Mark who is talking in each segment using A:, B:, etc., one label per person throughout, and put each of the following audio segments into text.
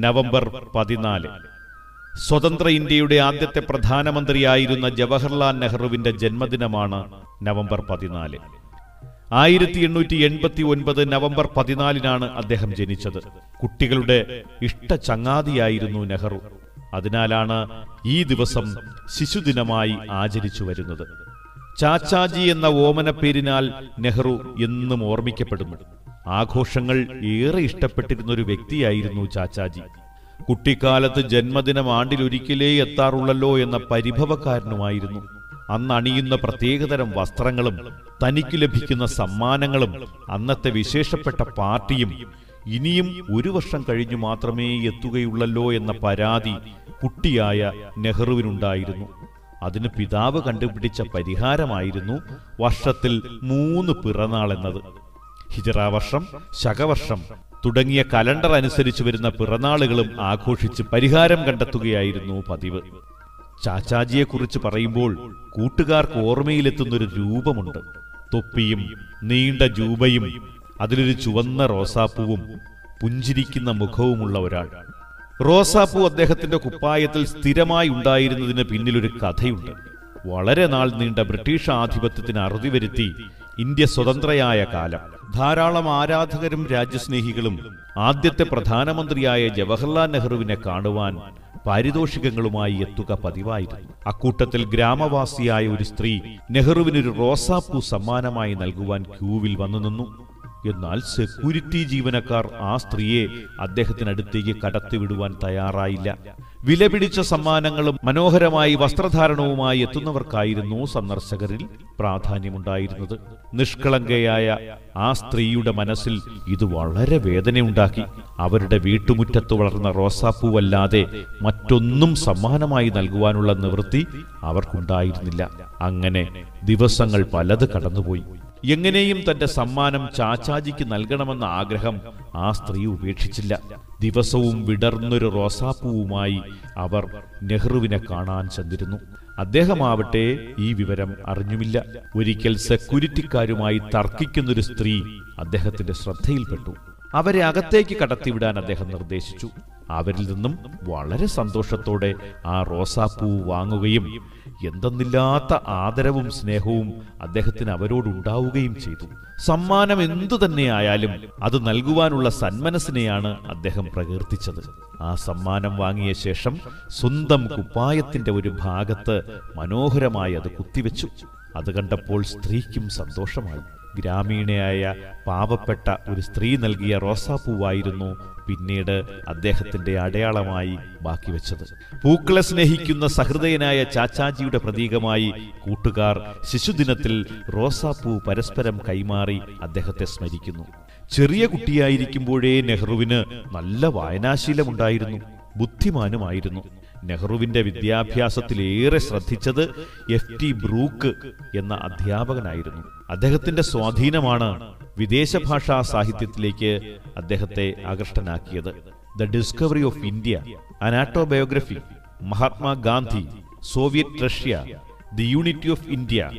A: November പതിനാല്. സ്വതന്ത്ര ഇന്ത്യയുടെ ആദ്യത്തെ പ്രധാനമന്ത്രിയായിരുന്ന ജവഹർലാൽ നെഹ്റുവിന്റെ ജന്മദിനമാണ് നവംബർ പതിനാല്. ആയിരത്തി എണ്ണൂറ്റി എൺപത്തി ഒൻപത് നവംബർ പതിനാലിനാണ് അദ്ദേഹം ജനിച്ചത്. കുട്ടികളുടെ ഇഷ്ട ചങ്ങാതിയായിരുന്നു നെഹ്റു. അതിനാലാണ് ഈ ദിവസം ശിശുദിനമായി ആചരിച്ചു വരുന്നത്. ചാച്ചാജി എന്ന ഓമന പേരിനാൽ നെഹ്റു എന്നും ഓർമ്മിക്കപ്പെടുന്നു. ആഘോഷങ്ങൾ ഏറെ ഇഷ്ടപ്പെട്ടിരുന്ന ഒരു വ്യക്തിയായിരുന്നു ചാച്ചാജി. കുട്ടിക്കാലത്ത് ജന്മദിനം ആണ്ടിലൊരിക്കലേ എത്താറുള്ളല്ലോ എന്ന പരിഭവക്കാരനുമായിരുന്നു അന്ന് അണിയുന്ന പ്രത്യേകതരം വസ്ത്രങ്ങളും തനിക്ക് ലഭിക്കുന്ന സമ്മാനങ്ങളും അന്നത്തെ വിശേഷപ്പെട്ട പാർട്ടിയും ഇനിയും ഒരു വർഷം കഴിഞ്ഞു മാത്രമേ എത്തുകയുള്ളല്ലോ എന്ന പരാതി കുട്ടിയായ നെഹ്റുവിനുണ്ടായിരുന്നു. അതിന് പിതാവ് കണ്ടുപിടിച്ച പരിഹാരമായിരുന്നു വർഷത്തിൽ മൂന്ന് പിറന്നാൾ എന്നത്. ഹിജറ വർഷം ശകവർഷം തുടങ്ങിയ കലണ്ടർ അനുസരിച്ച് വരുന്ന പിറന്നാളുകളും ആഘോഷിച്ച് പരിഹാരം കണ്ടെത്തുകയായിരുന്നു പതിവ്. ചാച്ചാജിയെക്കുറിച്ച് പറയുമ്പോൾ കൂട്ടുകാർക്ക് ഓർമ്മയിലെത്തുന്നൊരു രൂപമുണ്ട്. തൊപ്പിയും നീണ്ട ജൂബയും അതിലൊരു ചുവന്ന റോസാപ്പൂവും പുഞ്ചിരിക്കുന്ന മുഖവുമുള്ള ഒരാൾ. റോസാപ്പൂ അദ്ദേഹത്തിന്റെ കുപ്പായത്തിൽ സ്ഥിരമായി ഉണ്ടായിരുന്നതിന് പിന്നിലൊരു കഥയുണ്ട്. വളരെ നാൾ നീണ്ട ബ്രിട്ടീഷ് ആധിപത്യത്തിന് അറുതി വരുത്തി ഇന്ത്യ സ്വതന്ത്രയായ കാലം. ധാരാളം ആരാധകരും രാജ്യസ്നേഹികളും ആദ്യത്തെ പ്രധാനമന്ത്രിയായ ജവഹർലാൽ നെഹ്റുവിനെ കാണുവാൻ പാരിതോഷികങ്ങളുമായി എത്തുക പതിവായിരുന്നു. അക്കൂട്ടത്തിൽ ഗ്രാമവാസിയായ ഒരു സ്ത്രീ നെഹ്റുവിന് ഒരു റോസാപ്പൂ സമ്മാനമായി നൽകുവാൻ ക്യൂവിൽ വന്നു നിന്നു. എന്നാൽ സെക്യൂരിറ്റി ജീവനക്കാർ ആ സ്ത്രീയെ അദ്ദേഹത്തിനടുത്തേക്ക് കടത്തിവിടുവാൻ തയ്യാറായില്ല. വിലപിടിച്ച സമ്മാനങ്ങളും മനോഹരമായി വസ്ത്രധാരണവുമായി എത്തുന്നവർക്കായിരുന്നു സന്ദർശകരിൽ പ്രാധാന്യമുണ്ടായിരുന്നത്. നിഷ്കളങ്കയായ ആ സ്ത്രീയുടെ മനസ്സിൽ ഇത് വളരെ വേദനയുണ്ടാക്കി. അവരുടെ വീട്ടുമുറ്റത്ത് വളർന്ന റോസാപ്പൂവല്ലാതെ മറ്റൊന്നും സമ്മാനമായി നൽകുവാനുള്ള നിവൃത്തി അവർക്കുണ്ടായിരുന്നില്ല. അങ്ങനെ ദിവസങ്ങൾ പലത് കടന്നുപോയി. എങ്ങനെയും തന്റെ സമ്മാനം ചാച്ചാജിക്ക് നൽകണമെന്ന ആഗ്രഹം ആ സ്ത്രീ ഉപേക്ഷിച്ചില്ല. ദിവസവും വിടർന്നൊരു റോസാപ്പൂവുമായി അവർ നെഹ്റുവിനെ കാണാൻ ചെന്നിരുന്നു. അദ്ദേഹമാവട്ടെ ഈ വിവരം അറിഞ്ഞുമില്ല. ഒരിക്കൽ സെക്യൂരിറ്റിക്കാരുമായി തർക്കിക്കുന്നൊരു സ്ത്രീ അദ്ദേഹത്തിന്റെ ശ്രദ്ധയിൽപ്പെട്ടു. അവരെ അകത്തേക്ക് കടത്തിവിടാൻ അദ്ദേഹം നിർദ്ദേശിച്ചു. അവരിൽ നിന്നും വളരെ സന്തോഷത്തോടെ ആ റോസാപ്പൂ വാങ്ങുകയും എന്തെന്നില്ലാത്ത ആദരവും സ്നേഹവും അദ്ദേഹത്തിന് അവരോടുണ്ടാവുകയും ചെയ്തു. സമ്മാനം എന്തു തന്നെയായാലും അത് നൽകുവാനുള്ള സന്മനസ്സിനെയാണ് അദ്ദേഹം പ്രകീർത്തിച്ചത്. ആ സമ്മാനം വാങ്ങിയ ശേഷം സ്വന്തം കുപ്പായത്തിന്റെ ഒരു ഭാഗത്ത് മനോഹരമായി അത് കുത്തിവെച്ചു. അത് കണ്ടപ്പോൾ സ്ത്രീക്കും സന്തോഷമായി. ഗ്രാമീണയായ പാവപ്പെട്ട ഒരു സ്ത്രീ നൽകിയ റോസാപ്പൂവായിരുന്നു പിന്നീട് അദ്ദേഹത്തിന്റെ അടയാളമായി ബാക്കി വെച്ചത്. പൂക്കളെ സ്നേഹിക്കുന്ന സഹൃദയനായ ചാച്ചാജിയുടെ പ്രതീകമായി കൂട്ടുകാർ ശിശുദിനത്തിൽ റോസാപ്പൂ പരസ്പരം കൈമാറി അദ്ദേഹത്തെ സ്മരിക്കുന്നു. ചെറിയ കുട്ടിയായിരിക്കുമ്പോഴേ നെഹ്റുവിന് നല്ല വായനാശീലമുണ്ടായിരുന്നു. ബുദ്ധിമാനുമായിരുന്നു. നെഹ്റുവിന്റെ വിദ്യാഭ്യാസത്തിലേറെ ശ്രദ്ധിച്ചത് എഫ് ടി ബ്രൂക്ക് എന്ന അധ്യാപകനായിരുന്നു. അദ്ദേഹത്തിന്റെ സ്വാധീനമാണ് വിദേശ ഭാഷാ സാഹിത്യത്തിലേക്ക് അദ്ദേഹത്തെ ആകൃഷ്ടനാക്കിയത്. The discovery of India അനാട്ടോബയോഗ്രഫി Mahatma Gandhi Soviet Russia the unity of India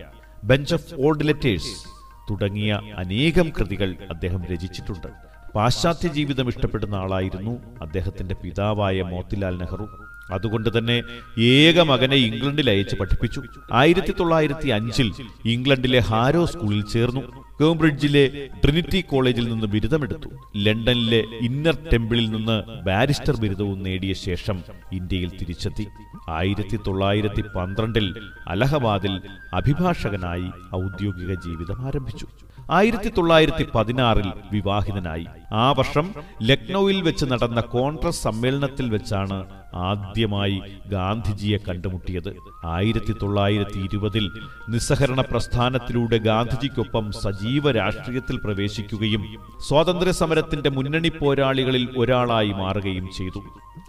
A: bench of old letters തുടങ്ങിയ അനേകം കൃതികൾ അദ്ദേഹം രചിച്ചിട്ടുണ്ട്. പാശ്ചാത്യ ജീവിതം ഇഷ്ടപ്പെടുന്ന ആളായിരുന്നു അദ്ദേഹത്തിന്റെ പിതാവായ മോത്തിലാൽ നെഹ്റു. അതുകൊണ്ട് തന്നെ ഏക മകനെ ഇംഗ്ലണ്ടിൽ അയച്ച് പഠിപ്പിച്ചു. ആയിരത്തി തൊള്ളായിരത്തി അഞ്ചിൽ ഇംഗ്ലണ്ടിലെ ഹാരോ സ്കൂളിൽ ചേർന്നു. കേംബ്രിഡ്ജിലെ ട്രിനിറ്റി കോളേജിൽ നിന്ന് ബിരുദമെടുത്തു. ലണ്ടനിലെ ഇന്നർ ടെമ്പിളിൽ നിന്ന് ബാരിസ്റ്റർ ബിരുദവും നേടിയ ശേഷം ഇന്ത്യയിൽ തിരിച്ചെത്തി. ആയിരത്തി തൊള്ളായിരത്തി പന്ത്രണ്ടിൽ അലഹബാദിൽ അഭിഭാഷകനായി ഔദ്യോഗിക ജീവിതം ആരംഭിച്ചു. ആയിരത്തി തൊള്ളായിരത്തി പതിനാറിൽ വിവാഹിതനായി. ആ വർഷം ലക്നൌവിൽ വെച്ച് നടന്ന കോൺഗ്രസ് സമ്മേളനത്തിൽ വെച്ചാണ് ആദ്യമായി ഗാന്ധിജിയെ കണ്ടുമുട്ടിയത്. ആയിരത്തി തൊള്ളായിരത്തി ഇരുപതിൽ നിസ്സഹരണ പ്രസ്ഥാനത്തിലൂടെ ഗാന്ധിജിക്കൊപ്പം സജീവ രാഷ്ട്രീയത്തിൽ പ്രവേശിക്കുകയും സ്വാതന്ത്ര്യ സമരത്തിന്റെ മുന്നണി പോരാളികളിൽ ഒരാളായി മാറുകയും ചെയ്തു.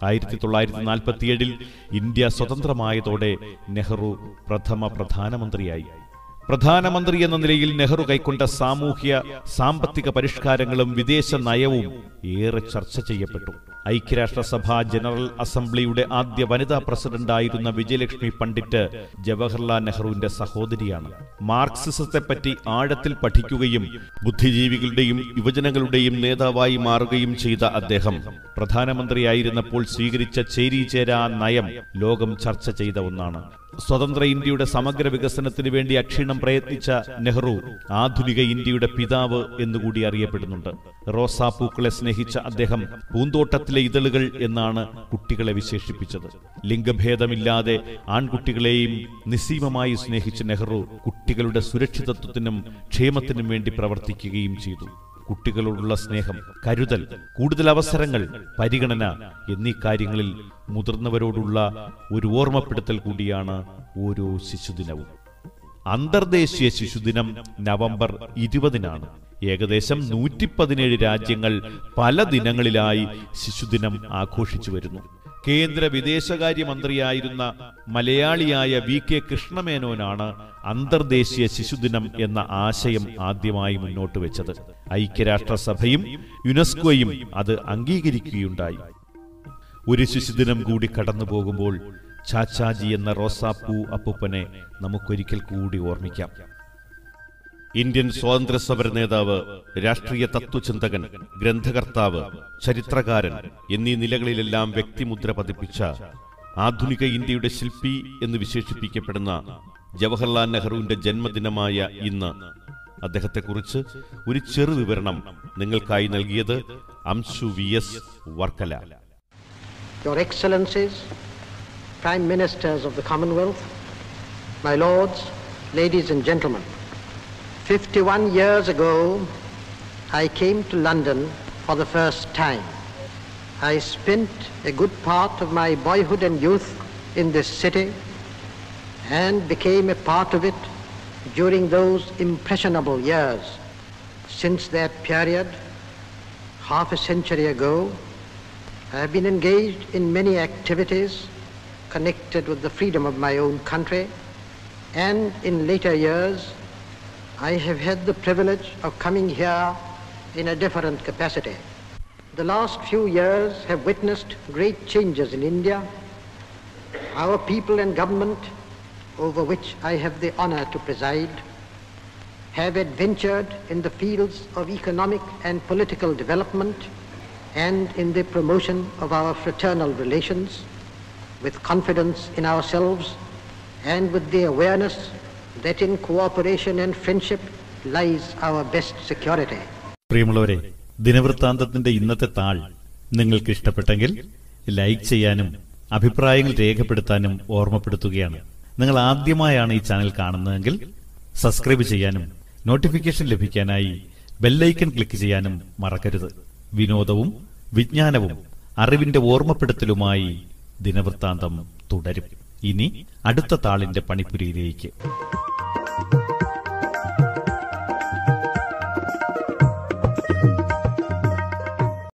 A: ആയിരത്തി തൊള്ളായിരത്തി നാൽപ്പത്തിയേഴിൽ ഇന്ത്യ സ്വതന്ത്രമായതോടെ നെഹ്റു പ്രഥമ പ്രധാനമന്ത്രിയായി. പ്രധാനമന്ത്രി എന്ന നിലയിൽ നെഹ്റു കൈക്കൊണ്ട സാമൂഹ്യ സാമ്പത്തിക പരിഷ്കാരങ്ങളും വിദേശ നയവും ഏറെ ചർച്ച ചെയ്യപ്പെട്ടു. ഐക്യരാഷ്ട്രസഭ ജനറൽ അസംബ്ലിയുടെ ആദ്യ വനിതാ പ്രസിഡന്റായിരുന്ന വിജയലക്ഷ്മി പണ്ഡിറ്റ് ജവഹർലാൽ നെഹ്റുവിന്റെ സഹോദരിയാണ്. മാർക്സിസത്തെപ്പറ്റി ആഴത്തിൽ പഠിക്കുകയും ബുദ്ധിജീവികളുടെയും യുവജനങ്ങളുടെയും നേതാവായി മാറുകയും ചെയ്ത അദ്ദേഹം പ്രധാനമന്ത്രിയായിരുന്നപ്പോൾ സ്വീകരിച്ച ചേരിചേരാ നയം ലോകം ചർച്ച ചെയ്ത ഒന്നാണ്. സ്വതന്ത്ര ഇന്ത്യയുടെ സമഗ്ര വികസനത്തിന് വേണ്ടി അക്ഷീണം പ്രയത്നിച്ച നെഹ്റു ആധുനിക ഇന്ത്യയുടെ പിതാവ് എന്നുകൂടി അറിയപ്പെടുന്നുണ്ട്. റോസാപ്പൂക്കളെ സ്നേഹിച്ച അദ്ദേഹം പൂന്തോട്ടത്തിലെ ഇതളുകൾ എന്നാണ് കുട്ടികളെ വിശേഷിപ്പിച്ചത്. ലിംഗഭേദമില്ലാതെ ആൺകുട്ടികളെയും നിസ്സീമമായി സ്നേഹിച്ച നെഹ്റു കുട്ടികളുടെ സുരക്ഷിതത്വത്തിനും ക്ഷേമത്തിനും വേണ്ടി പ്രവർത്തിക്കുകയും ചെയ്തു. കുട്ടികളോടുള്ള സ്നേഹം കരുതൽ കൂടുതൽ അവസരങ്ങൾ പരിഗണന എന്നീ കാര്യങ്ങളിൽ മുതിർന്നവരോടുള്ള ഒരു ഓർമ്മപ്പെടുത്തൽ കൂടിയാണ് ഓരോ ശിശുദിനവും. അന്തർദേശീയ ശിശുദിനം നവംബർ ഇരുപതിനാണ്. ഏകദേശം നൂറ്റി പതിനേഴ് രാജ്യങ്ങൾ പല ദിനങ്ങളിലായി ശിശുദിനം ആഘോഷിച്ചു വരുന്നു. കേന്ദ്ര വിദേശകാര്യമന്ത്രിയായിരുന്ന മലയാളിയായ വി കെ കൃഷ്ണമേനോനാണ് അന്തർദേശീയ ശിശുദിനം എന്ന ആശയം ആദ്യമായി മുന്നോട്ട് വെച്ചത്. ഐക്യരാഷ്ട്രസഭയും യുനെസ്കോയും അത് അംഗീകരിക്കുകയുണ്ടായി. ഒരു ശിശുദിനം കൂടി കടന്നു പോകുമ്പോൾ ചാച്ചാജി എന്ന റോസാപ്പൂ അപ്പൂപ്പനെ നമുക്കൊരിക്കൽ കൂടി ഓർമ്മിക്കാം. ഇന്ത്യൻ സ്വാതന്ത്ര്യ സമര നേതാവ് രാഷ്ട്രീയ തത്വചിന്തകൻ ഗ്രന്ഥകർത്താവ് ചരിത്രകാരൻ എന്നീ നിലകളിലെല്ലാം വ്യക്തിമുദ്ര പതിപ്പിച്ച ആധുനിക ഇന്ത്യയുടെ ശില്പി എന്ന് വിശേഷിപ്പിക്കപ്പെടുന്ന ജവഹർലാൽ നെഹ്റുവിന്റെ ജന്മദിനമായ ഇന്ന് അദ്ദേഹത്തെക്കുറിച്ച് ഒരു ചെറു വിവരണം നിങ്ങൾക്കായി നൽകിയത് Amshu V S Varkala.
B: Your Excellencies, Prime Ministers of the Commonwealth, my lords, ladies and gentlemen, 51 years ago, I came to London for the first time. I spent a good part of my boyhood and youth in this city and became a part of it during those impressionable years. Since that period, half a century ago, I have been engaged in many activities connected with the freedom of my own country, and in later years, I have had the privilege of coming here in a different capacity. The last few years have witnessed great changes in India. Our people and government, over which I have the honor to preside, have adventured in the fields of economic and political development and in the promotion of our fraternal relations with confidence in ourselves and with the awareness that in cooperation and friendship lies our best security.
A: പ്രിയമുള്ളവരെ ദിനവൃത്താന്തത്തിന്റെ ഇന്നത്തെ താൾ നിങ്ങൾക്ക് ഇഷ്ടപ്പെട്ടെങ്കിൽ like ചെയ്യാനും അഭിപ്രായങ്ങൾ രേഖപ്പെടുത്താനും ഓർമ്മപ്പെടുത്തുകയാണ് നിങ്ങൾ ആദ്യമായാണ് ഈ ചാനൽ കാണുന്നതെങ്കിൽ സബ്സ്ക്രൈബ് ചെയ്യാനും നോട്ടിഫിക്കേഷൻ ലഭിക്കാനായി ബെല്ലൈക്കൺ ക്ലിക്ക് ചെയ്യാനും മറക്കരുത് വിനോദവും വിജ്ഞാനവും അറിവിന്റെ ഓർമ്മപ്പെടുത്തലുമായി ദിനവൃത്താന്തം തുടരും. ഇനി അടുത്ത താളിന്റെ പണിപ്പുരയിലേക്ക്.